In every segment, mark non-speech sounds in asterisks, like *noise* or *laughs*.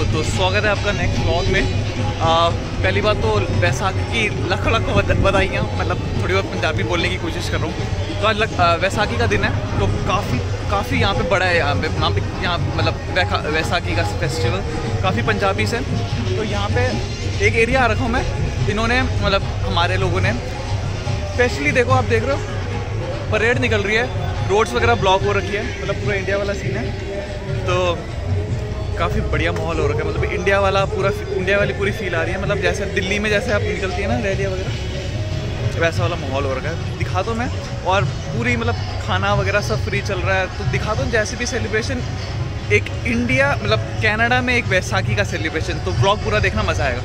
तो स्वागत है आपका नेक्स्ट व्लॉग में। आ, पहली बात तो वैसाखी की लख लख बधाइयाँ मतलब थोड़ी बहुत पंजाबी बोलने की कोशिश कर रहा हूँ। तो आज लग, वैसाखी का दिन है तो काफ़ी काफ़ी यहाँ पे बड़ा है यहाँ पे यहाँ पे यहाँ मतलब वैसाखी का फेस्टिवल काफ़ी पंजाबी से। तो यहाँ पे एक एरिया आ रखा हूँ मैं इन्होंने मतलब हमारे लोगों ने स्पेशली देखो आप देख रहे हो परेड निकल रही है रोड्स वगैरह ब्लॉक हो रखी है मतलब पूरा इंडिया वाला सीन है। तो काफ़ी बढ़िया माहौल हो रखा है। मतलब इंडिया वाला पूरा इंडिया वाली पूरी फील आ रही है। मतलब जैसे दिल्ली में जैसे आप निकलती है ना रैलियाँ वगैरह, वैसा वाला माहौल हो रखा है। दिखा दो मैं, और पूरी मतलब खाना वगैरह सब फ्री चल रहा है। तो दिखा दो जैसे भी सेलिब्रेशन एक इंडिया मतलब कैनेडा में एक वैसाखी का सेलिब्रेशन तो ब्लॉग पूरा देखना मज़ा आएगा।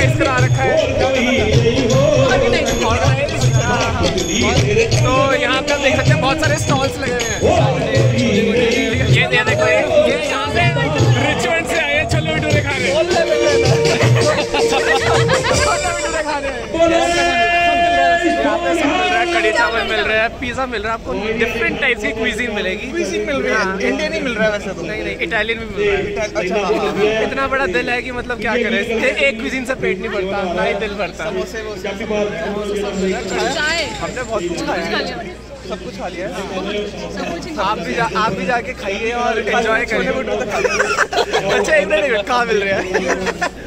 ऑर्गेनाइज करा रखा है। तो यहाँ पे देख सकते हैं, बहुत सारे स्टॉल्स लगे हुए हैं। ये देखो, ये यहाँ पे रिचुअल से आए चलो छोले भटूरे खा रहे हैं। मिल रहा है चावल मिल रहा है? पिज्जा मिल रहा है आपको डिफरेंट टाइप्स की क्विजीन मिलेगी। क्विजीन मिल रही है इंडियन ही मिल रहा है वैसे तो। नहीं नहीं इटालियन भी मिल रहा है। अच्छा इतना बड़ा दिल है कि मतलब क्या करें? *laughs* एक क्विजीन से पेट नहीं भरता ना ही दिल भरता। समोसे वो हमने बहुत कुछ खाया है। सब कुछ खा लिया। है। आप भी जा, आप भी जाके खाइए और एंजॉय करिए। *laughs* अच्छा एक मिनट कहाँ मिल रहा है।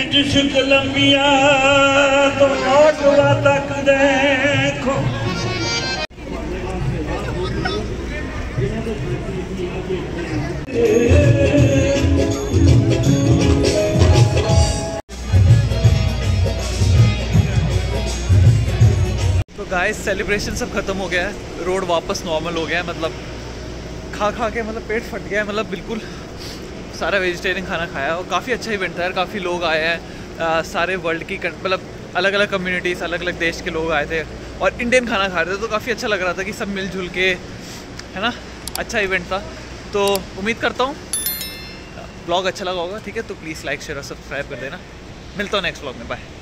बिच शुकलंबिया तो मौत तक देखो तो गाइस सेलिब्रेशन सब ख़त्म हो गया है। रोड वापस नॉर्मल हो गया है मतलब खा खा के मतलब पेट फट गया है मतलब बिल्कुल सारा वेजिटेरियन खाना खाया और काफ़ी अच्छा इवेंट था यार, काफ़ी लोग आए हैं सारे वर्ल्ड की मतलब अलग अलग कम्युनिटीज़ अलग अलग देश के लोग आए थे और इंडियन खाना खा रहे थे तो काफ़ी अच्छा लग रहा था कि सब मिलजुल के, है ना अच्छा इवेंट था। तो उम्मीद करता हूँ ब्लॉग अच्छा लगा होगा, ठीक है तो प्लीज़ लाइक शेयर और सब्सक्राइब कर देना। मिलता हूँ नेक्स्ट ब्लॉग में बाय